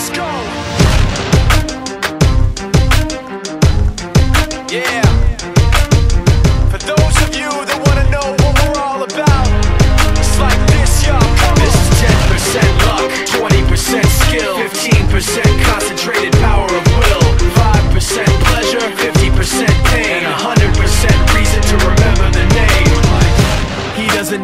Let's go!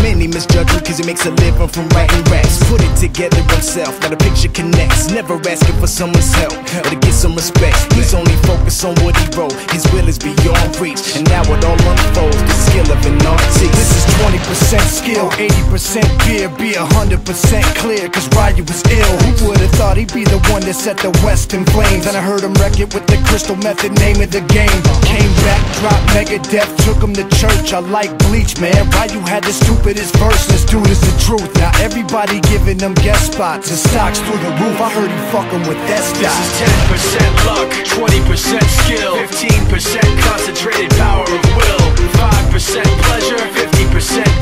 many misjudge him cause he makes a living from writing raps. Put it together himself, now the picture connects. Never asking for someone's help or to get some respect. He's only focused on what he wrote, his will is beyond reach. And now 80% fear, be 100% clear, cause Ryu was ill. Who would've thought he'd be the one that set the West in flames? And I heard him wreck it with the crystal method, name of the game. Came back, dropped Megadeth, took him to church. I like Bleach, man. Ryu had the stupidest verse, this dude is the truth. Now everybody giving them guest spots and stocks through the roof. I heard he fucking with that This is 10% luck, 20% skill, 15% concentrated power of will, 5% pleasure, 50%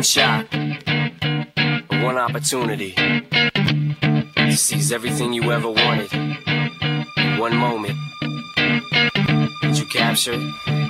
one shot, one opportunity. Seize everything you ever wanted. One moment, did you capture it?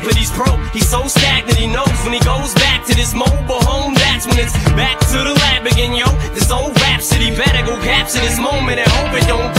That, but he's broke. He's so stagnant. He knows when he goes back to this mobile home. That's when it's back to the lab again, yo. This old rhapsody better go capture this moment and hope it don't.